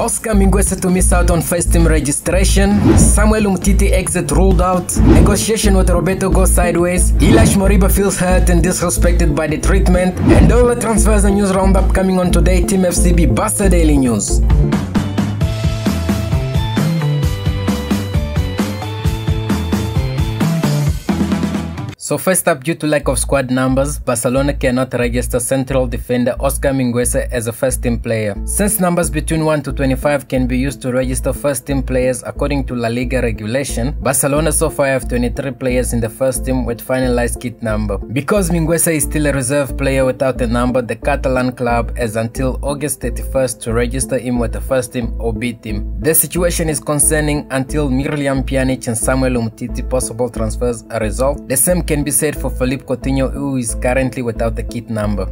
Oscar Mingueza to miss out on first team registration, Samuel Umtiti exit ruled out, negotiation with Roberto goes sideways, Ilaix Moriba feels hurt and disrespected by the treatment, and all the transfers and news roundup coming on today Team FCB Barca Daily News. So first up, due to lack of squad numbers, Barcelona cannot register central defender Oscar Mingueza as a first team player. Since numbers between 1 to 25 can be used to register first team players according to La Liga regulation, Barcelona so far have 23 players in the first team with finalized kit number. Because Mingueza is still a reserve player without a number, the Catalan club has until August 31st to register him with the first team or B team. The situation is concerning until Miralem Pjanic and Samuel Umtiti possible transfers are resolved. The same can be said for Philippe Coutinho who is currently without the kit number.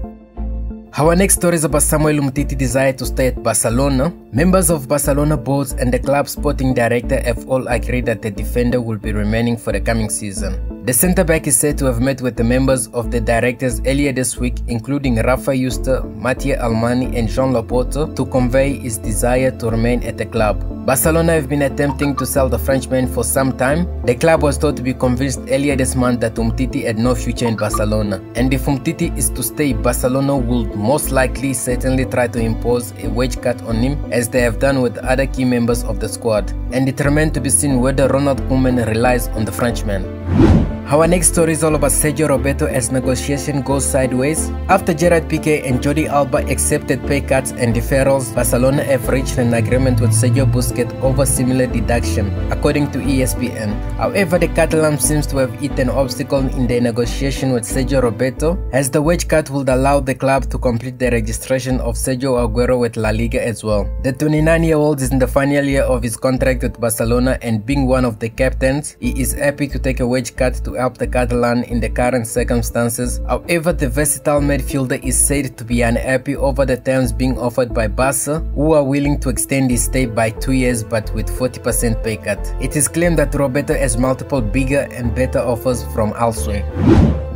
Our next story is about Samuel Umtiti desire to stay at Barcelona. Members of Barcelona boards and the club sporting director have all agreed that the defender will be remaining for the coming season. The centre-back is said to have met with the members of the directors earlier this week, including Rafa Yuste, Mateu Alemany and Joan Laporta, to convey his desire to remain at the club. Barcelona have been attempting to sell the Frenchman for some time. The club was thought to be convinced earlier this month that Umtiti had no future in Barcelona. And if Umtiti is to stay, Barcelona would most likely certainly try to impose a wage cut on him as they have done with other key members of the squad. And it remains to be seen whether Ronald Koeman relies on the Frenchman. Our next story is all about Sergio Roberto as negotiation goes sideways. After Gerard Piqué and Jordi Alba accepted pay cuts and deferrals, Barcelona have reached an agreement with Sergio Busquets over similar deduction, according to ESPN. However, the Catalan seems to have hit an obstacle in their negotiation with Sergio Roberto, as the wage cut would allow the club to complete the registration of Sergio Aguero with La Liga as well. The 29-year-old is in the final year of his contract with Barcelona and being one of the captains, he is happy to take a wage cut to help the Catalan in the current circumstances. However, the versatile midfielder is said to be unhappy over the terms being offered by Barca, who are willing to extend his stay by two years but with 40% pay cut. It is claimed that Roberto has multiple bigger and better offers from elsewhere.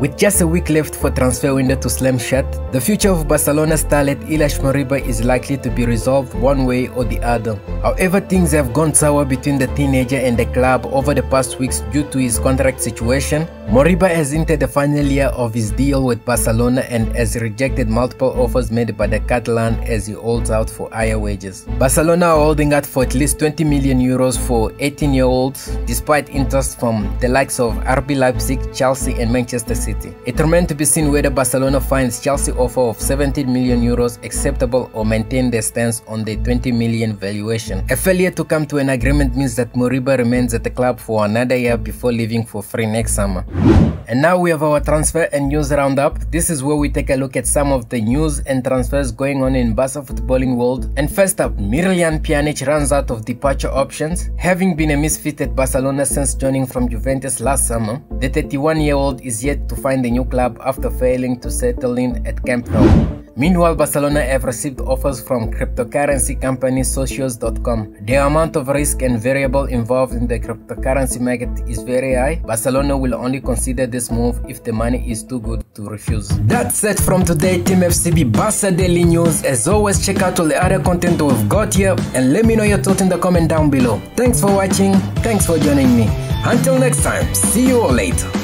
With just a week left for transfer window to slam shut, the future of Barcelona starlet Ilaix Moriba is likely to be resolved one way or the other. However, things have gone sour between the teenager and the club over the past weeks due to his contract situation. Moriba has entered the final year of his deal with Barcelona and has rejected multiple offers made by the Catalan as he holds out for higher wages. Barcelona are holding out for at least 20 million euros for 18-year-olds despite interest from the likes of RB Leipzig, Chelsea and Manchester City. It remains to be seen whether Barcelona finds Chelsea offer of 17 million euros acceptable or maintain their stance on the 20 million valuation. A failure to come to an agreement means that Moriba remains at the club for another year before leaving for free next summer. And now we have our transfer and news roundup. This is where we take a look at some of the news and transfers going on in Barca footballing world. And first up, Miralem Pjanic runs out of departure options. Having been a misfit at Barcelona since joining from Juventus last summer, the 31-year-old is yet to find a new club after failing to settle in at Camp Nou. Meanwhile, Barcelona have received offers from cryptocurrency company Socios.com. The amount of risk and variable involved in the cryptocurrency market is very high. Barcelona will only consider move if the money is too good to refuse. That's it from today, Team FCB Barca Daily News. As always, check out all the other content we've got here and let me know your thoughts in the comment down below. Thanks for watching. Thanks for joining me. Until next time, see you all later.